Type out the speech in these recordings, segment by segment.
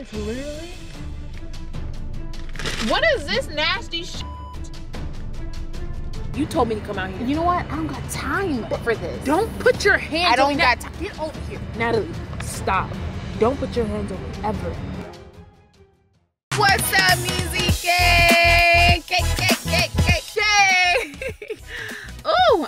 Literally? What is this nasty sh? You told me to come out here. You know what? I don't got time for this. Don't put your hands I don't on got time. Get over here. Natalie, stop. Don't put your hands on me, ever. What's up, music? Cake, cake, cake,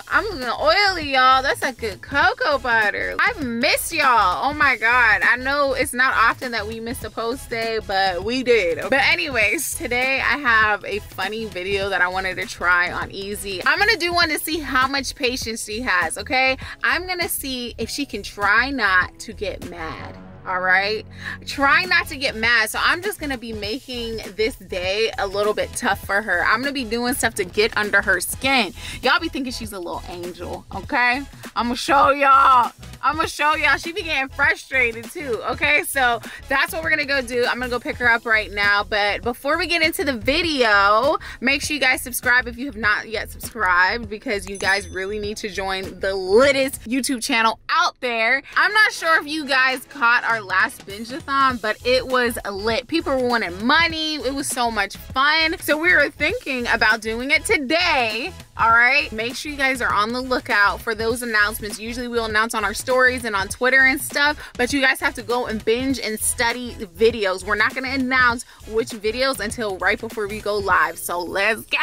I'm oily, y'all. That's a good cocoa butter. I've missed y'all. Oh my god. I know it's not often that we miss a post day, but we did. But anyways, today I have a funny video that I wanted to try on Ezee. I'm gonna do one to see how much patience she has, okay? I'm gonna see if she can try not to get mad all right? Try not to get mad. So i'm just gonna be making this day a little bit tough for her. I'm gonna be doing stuff to get under her skin. Y'all be thinking she's a little angel okay? I'm gonna show y'all. I'm gonna show y'all. She be getting frustrated too okay? So that's what we're gonna go do. I'm gonna go pick her up right now. But before we get into the video make sure you guys subscribe if you have not yet subscribed because you guys really need to join the littest youtube channel out there. I'm not sure if you guys caught our last binge-a-thon but it was lit. People were winning money. It was so much fun. So we were thinking about doing it today all right? Make sure you guys are on the lookout for those announcements. Usually we'll announce on our stories and on twitter and stuff but you guys have to go and binge and study videos. We're not going to announce which videos until right before we go live. So let's get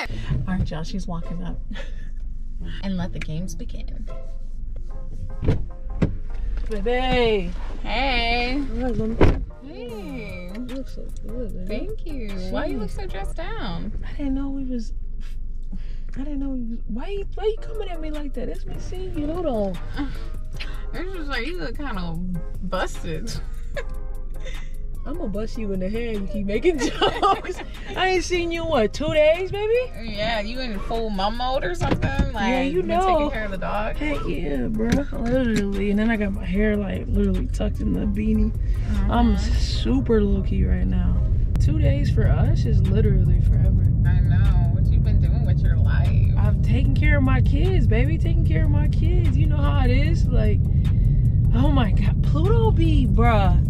it! All right y'all she's walking up. And let the games begin Baby. hey Look, hey you look so good, baby. thank you why you look so dressed down I didn't know we was. I didn't know. Was, why? you- Why you coming at me like that? That's me seeing you. Hold on. it's just like you look kind of busted I'm gonna bust you in the head. You keep making jokes. I ain't seen you in what two days, baby. Yeah, you in full mom mode or something? Like Yeah, you know. taking care of the dog. Heck yeah, bro. Literally. And then I got my hair like literally tucked in the beanie. I'm Mm-hmm. super low key right now. Two days for us is literally forever. I know what you've been doing with your life. I've taken care of my kids, baby. Taking care of my kids. You know how it is. Like, oh my god, Pluto be, bruh.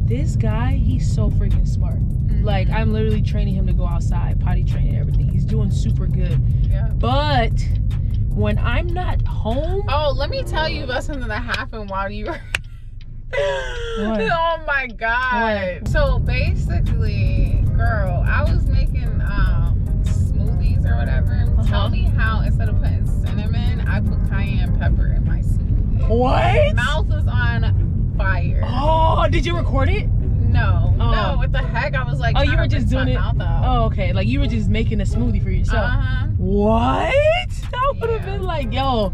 This guy, he's so freaking smart. Like, I'm literally training him to go outside, potty training, everything. He's doing super good. yeah. But when I'm not home, Oh, let me tell you about something that happened while you were. Oh my god! What? So basically, girl, I was making um smoothies or whatever. Uh-huh. Tell me how instead of putting cinnamon, did you record it? No, Oh. no, what the heck? I was like, Oh, you were just doing it-. Oh, okay. Like you were just making a smoothie for yourself. Uh-huh. What? That would have Yeah. been like, yo,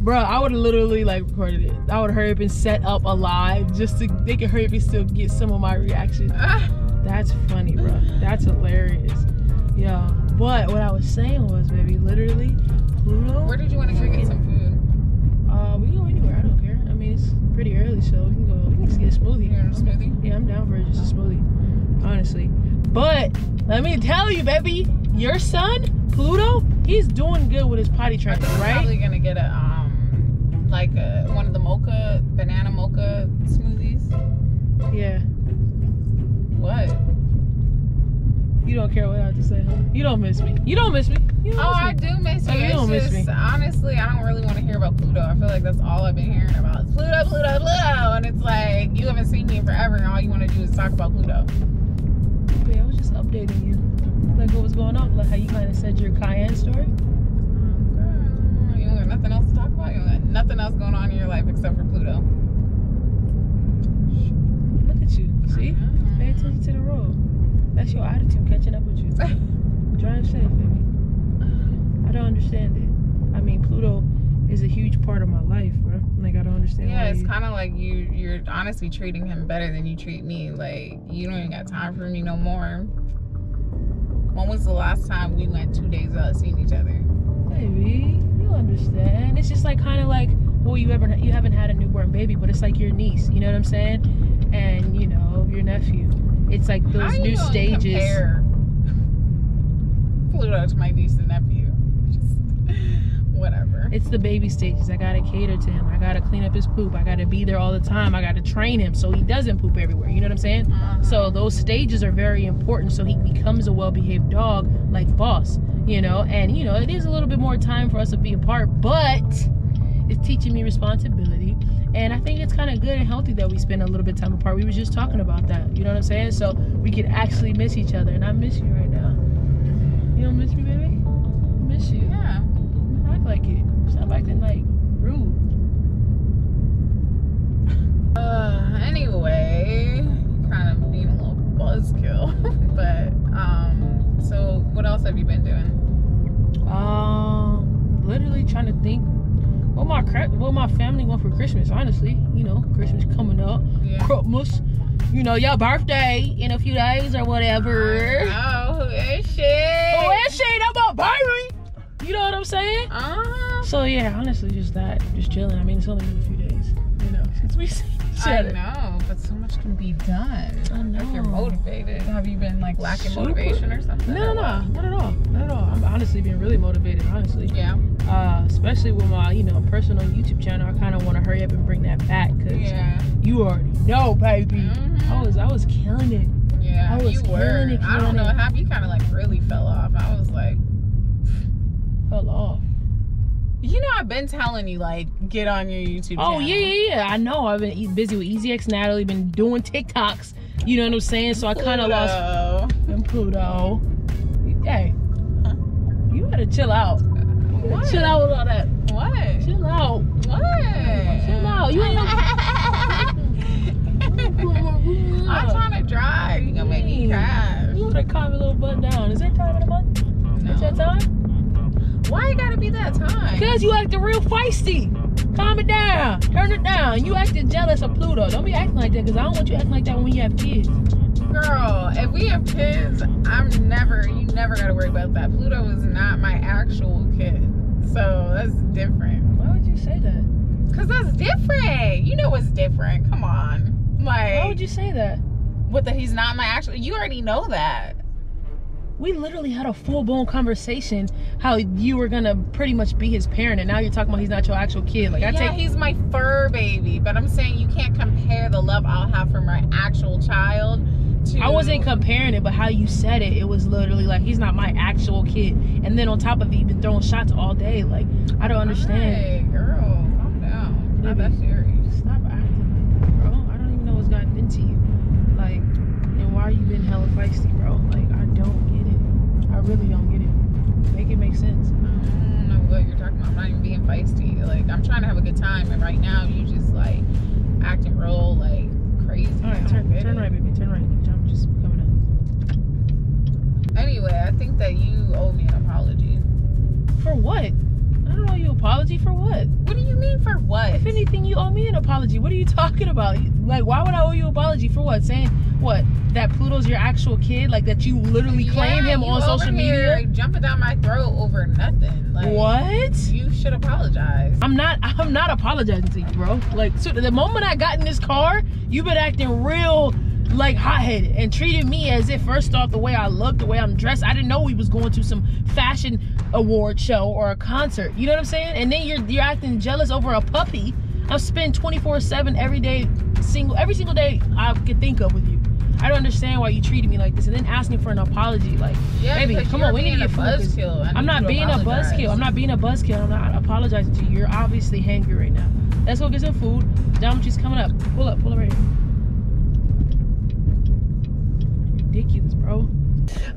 bro. I would have literally like recorded it. I would hurry up and set up a live just to they could hurry up and still get some of my reaction. Ah, That's funny, bro. That's hilarious. Yeah. But what I was saying was, baby, literally, Pluto. Where did you want to go get some food? Uh, we can go anywhere. I don't care. I mean, it's so we can go. We can just get a smoothie. You want a smoothie? Yeah, I'm down for just a smoothie, honestly. But let me tell you, baby, your son Pluto, he's doing good with his potty training, right? probably gonna get a um like a one of the mocha banana mocha smoothies. Yeah. What? You don't care what I have to say, huh? You don't miss me. You don't miss me. You don't Oh, miss I me. do miss you. Oh, you it's don't miss me. honestly, I don't really want to hear about Pluto. I feel like that's all I've been hearing about. It's Pluto, Pluto, Pluto, and it's like you haven't seen me in forever, and all you want to do is talk about Pluto. Babe, I was just updating you. Like what was going on? Like how you kind of said your Cayenne story. Um, girl, You don't got nothing else to talk about. You don't got nothing else going on in your life except for Pluto. Look at you. See? Pay attention to the road. That's your attitude catching up with you. Drive safe, baby. I don't understand it. I mean, Pluto is a huge part of my life, bro. Like I don't understand. Yeah, it's kind of like you you're honestly treating him better than you treat me. Like you don't even got time for me no more. When was the last time we went two days without seeing each other? Baby, you understand. It's just like kind of like, well, you ever you haven't had a newborn baby, but it's like your niece. You know what I'm saying? And you know your nephew. It's like those new stages. Compare Pluto to my niece and nephew. Just, whatever. It's the baby stages. I gotta cater to him. I gotta clean up his poop. I gotta be there all the time. I gotta train him so he doesn't poop everywhere. You know what I'm saying? Uh-huh. So those stages are very important so he becomes a well-behaved dog like boss, you know? And you know, it is a little bit more time for us to be apart, but it's teaching me responsibility. And I think it's kind of good and healthy that we spend a little bit of time apart. We were just talking about that. You know what I'm saying? So we can actually miss each other. And I miss you right now. You don't miss me, baby? I miss you. yeah. Act like it. Stop acting like rude. Uh, anyway, kind of being a little buzzkill. but um, so what else have you been doing? Um, literally trying to think what my cra- what my family want for Christmas. Honestly, you know, Christmas coming up, Yeah. Christmas. You know, your birthday in a few days or whatever. Oh, who is she? Oh, that shit, I'm baby. You know what I'm saying? Uh, So yeah, honestly, just that, just chilling. I mean, it's only been a few days, you know, since we I know, but so much can be done. I know. If you're motivated, have you been like lacking Super. motivation or something? No, no, no, not at all, not at all. I'm honestly being really motivated, honestly. Yeah. uh, especially with my you know personal YouTube channel. I kind of want to hurry up and bring that back because Yeah. you already know, baby. Mhm. I was I was killing it. Yeah. I was you were. killing it, I don't killing know what happened. You kind of like really fell off. I was like, Fell off. You know, I've been telling you like get on your YouTube. Oh yeah, yeah, yeah. I know. I've been busy with Ezee X Natalie. Been doing TikToks. You know what I'm saying? So I kind of lost. And Pluto. Hey, you better chill out. What? Chill out with all that. What? Chill out. What? Chill out. You ain't no. I'm trying to drive. You gonna make me mm. crash. You better calm your little butt down. Is that time of the month? Is that time? Why you gotta be that time? Cause you acting real feisty. Calm it down. Turn it down. You acting jealous of Pluto. Don't be acting like that. Cause I don't want you acting like that when you have kids. Girl, if we have kids, I'm never, you never gotta worry about that. Pluto is not my actual kid. So that's different. Why would you say that? Cause that's different. You know what's different. Come on. Like. Why would you say that? what that he's not my actual, you already know that. We literally had a full blown conversation how you were gonna pretty much be his parent, and now you're talking about he's not your actual kid. Like I yeah, take he's my fur baby, but I'm saying you can't compare the love I'll have for my actual child to. I wasn't comparing it, but how you said it, it was literally like he's not my actual kid. And then on top of it, you've been throwing shots all day. Like I don't understand. Hey, girl, calm down. Not that Baby. serious. Stop acting like that, bro. I don't even know what's gotten into you. Like, and why are you been hella feisty, bro? Like, I don't get it. I really don't get it. Make it make sense. Mm, I don't know what you're talking about. I'm not even being feisty. Like I'm trying to have a good time, and right now you just like acting real like crazy. All right, turn, turn right, baby. Turn right. I'm just coming up. Anyway, I think that you owe me an apology. For what? I don't owe you apology for what? What do you mean for what? If anything, you owe me an apology. What are you talking about? Like, why would I owe you apology for what? Saying what? That Pluto's your actual kid? Like that you literally claim him on social media? jumping down my throat over nothing. Like What? You should apologize. I'm not. I'm not apologizing to you, bro. Like, so the moment I got in this car, you've been acting real, like hot-headed and treated me as if first off the way I look, the way I'm dressed. I didn't know we was going to some fashion award show or a concert. You know what I'm saying? And then you're you're acting jealous over a puppy. I'm spending 24/7 every day, single every single day I could think of with you. I don't understand why you treated me like this, and then asking for an apology. Like, Yeah, baby, come on, we need being to get food, 'cause buzzkill. I'm not being a buzzkill. I'm not being a buzzkill. I'm not apologizing to you. You're obviously hangry right now. Let's go get some food. Geometry's coming up. Pull up, pull up right here. Ridiculous, bro.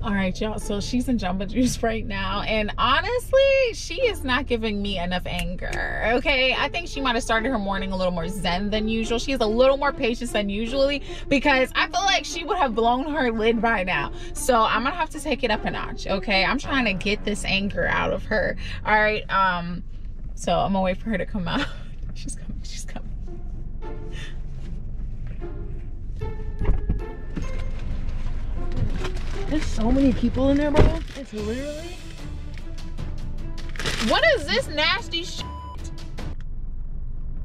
All right, y'all. So she's in Jamba Juice right now. And honestly, she is not giving me enough anger. Okay. I think she might have started her morning a little more zen than usual. She has a little more patience than usually because I feel like she would have blown her lid by now. So I'm going to have to take it up a notch. Okay. I'm trying to get this anger out of her. All right. Um, so I'm to wait for her to come out. She's coming. There's so many people in there, bro. It's literally. What is this nasty sh-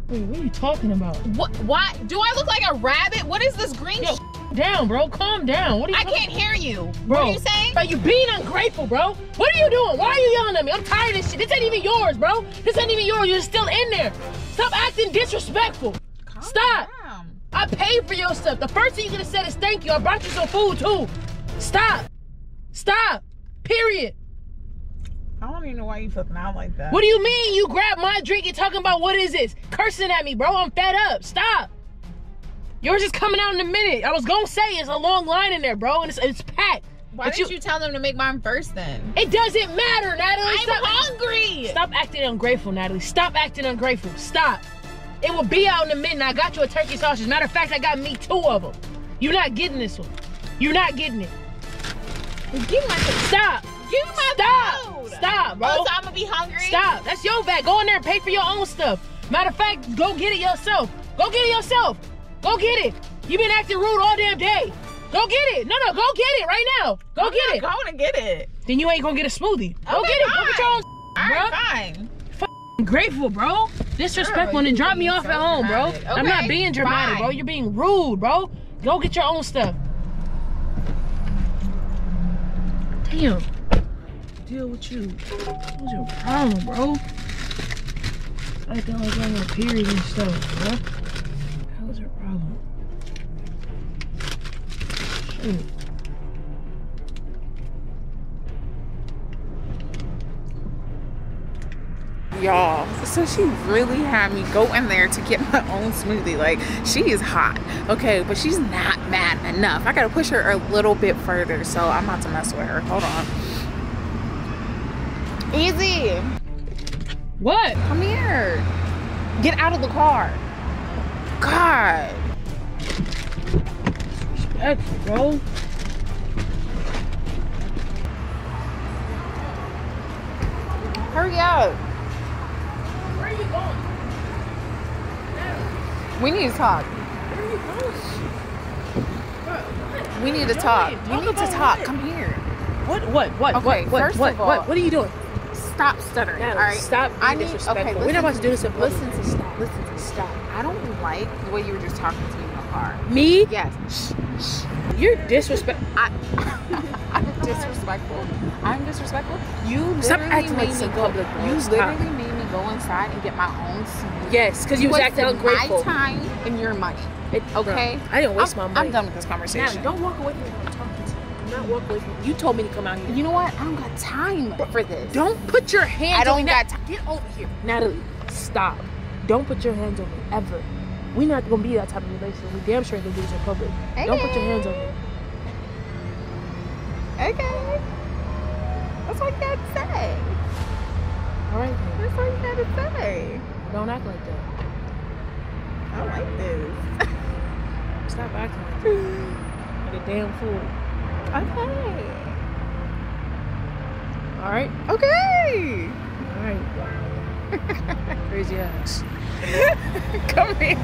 Wait, what are you talking about? What? Why? Do I look like a rabbit? What is this green Yo, down, bro. Calm down. What are you I can't hear you. Bro, What are you saying? Bro, you being ungrateful, bro. What are you doing? Why are you yelling at me? I'm tired of this shit. This ain't even yours, bro. This ain't even yours. You're still in there. Stop acting disrespectful. Calm Stop. down. I paid for your stuff. The first thing you could have said is thank you. I brought you some food too. Stop. Stop. Period. I don't even know why you fucking out like that. What do you mean you grab my drink and talking about what is this? Cursing at me, bro. I'm fed up. Stop. Yours is coming out in a minute. I was gonna say it's a long line in there, bro, and it's, it's packed. Why didn't you, tell them to make mine first then? It doesn't matter, Natalie. I'm Stop- hungry. Stop acting ungrateful, Natalie. Stop acting ungrateful. Stop. It will be out in a minute. I got you a turkey sausage. Matter of fact, I got me two of them. You're not getting this one. You're not getting it. Give my. Stop. Give my Stop. food. Stop, bro. Oh, so I'm gonna be hungry. Stop. That's your bag. Go in there and pay for your own stuff. Matter of fact, go get it yourself. Go get it yourself. Go get it. You've been acting rude all damn day. Go get it. No, no, go get it right now. Go I'm get it. going to get it. Then you ain't gonna get a smoothie. Go Okay, get it. Go get your own. All bro. right, fine. grateful, bro. Disrespectful Girl, and drop me off so at home, bro. dramatic. I'm not being dramatic, fine. bro. You're being rude, bro. Go get your own stuff. Damn. Deal with you. What's your problem, bro? Acting like I'm a period and stuff, bro. How's your problem? Shoot. Y'all, so she really had me go in there to get my own smoothie. Like, she is hot, okay, but she's not mad enough. I gotta push her a little bit further, so I'm about to mess with her. Hold on. Ezee, What? come here. Get out of the car. God. Respectful, bro. Hurry up. Where are you going? We need to talk. Where are you going? We need to talk. We need to talk. what? Come here. What? What? What? Okay, what? What? first what? of all- what? What are you doing? Stop stuttering. Natalie, all right. stop being I need. disrespectful. Okay. We're not about to do this. Listen to stop. Listen to stop. I don't like the way you were just talking to me in the car. Me? Yes. Shh. Shh. You're disrespect. I, I'm disrespectful. I'm disrespectful. You Stop literally acting like made this me go. public. You Stop. literally made me go inside and get my own smoothie. Yes, because you was acting ungrateful. My time and your money. It- Okay. Bro, I didn't waste I'm, my money. I'm done with this Now, conversation. don't walk away from me when I'm talking to you. Do not walk away from me. You told me to come out here. You know what? I don't got time for this. Don't put your hands I don't on got Nat- Get over here. Natalie, stop. Don't put your hands on me, ever. We're not going to be that type of relationship. We damn sure ain't going to do this in public. Don't put your Okay. hands on me. Okay. That's all you got to say. All right, then. That's all you got to say. Don't act like that. I like this. Stop acting like a damn fool. Okay. All right? Okay. All right. Crazy ass. Come here.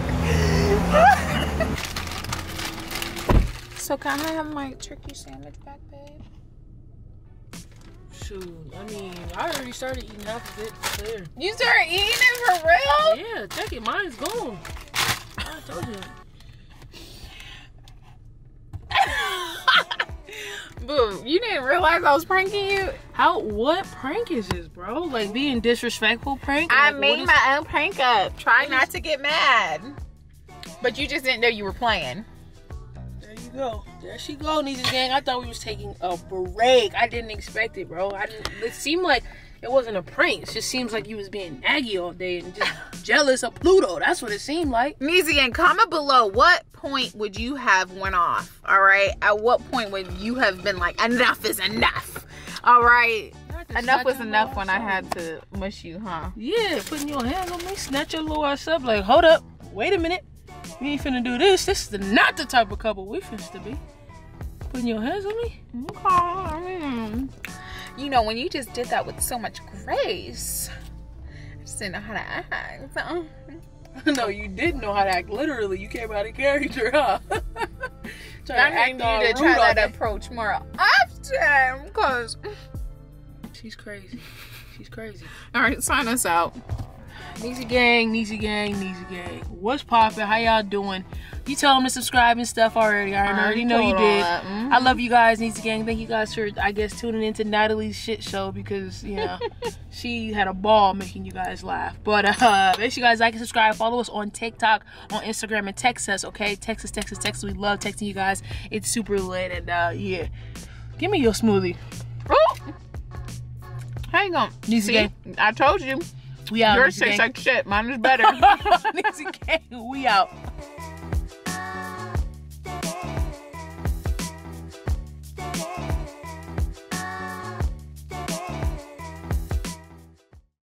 so can I have my turkey sandwich back, babe? Shoot, I mean, I already started eating half of it. Clear. You started eating it for real? Yeah, check it. Mine's gone. I told you. You didn't realize I was pranking you? How? What prank is this, bro? Like being disrespectful prank? I Like, made is- my own prank up. Try not is- to get mad. But you just didn't know you were playing. There you go. There she go, Nisha gang. I thought we was taking a break. I didn't expect it, bro. I didn't. It seemed like it wasn't a prank. It just seems like you was being naggy all day and just jealous of Pluto. That's what it seemed like. Meezy, and comment below what point would you have went off? All right. At what point would you have been like, enough is enough? All right. Enough was enough when I had to mush you, huh? Yeah, putting your hands on me, snatch your little ass up. Like, hold up, wait a minute. We ain't finna do this. This is the, not the type of couple we finna to be. Putting your hands on me. Okay. You know, when you just did that with so much grace, I just didn't know how to act. Uh-uh. So, no, you did know how to act. Literally, you came out of character, huh? Trying I need you to try that day. approach more often, because. She's crazy. She's crazy. All right, sign us out. Neezy gang, Neezy gang, Neezy gang. What's poppin'? How y'all doing? You tell them to subscribe and stuff already. I I already know you did. that. Mhm. I love you guys, Neezy gang. Thank you guys for, I guess, tuning into Natalie's shit show because, you know, she had a ball making you guys laugh. But uh, make sure you guys like and subscribe. Follow us on TikTok, on Instagram, and text us, okay? Texas, Texas, text us, text us. We love texting you guys. It's super lit. And uh, yeah, give me your smoothie. Oh. Hang on. See, gang. I told you. We out. Yours tastes like shit. Mine is better. We out.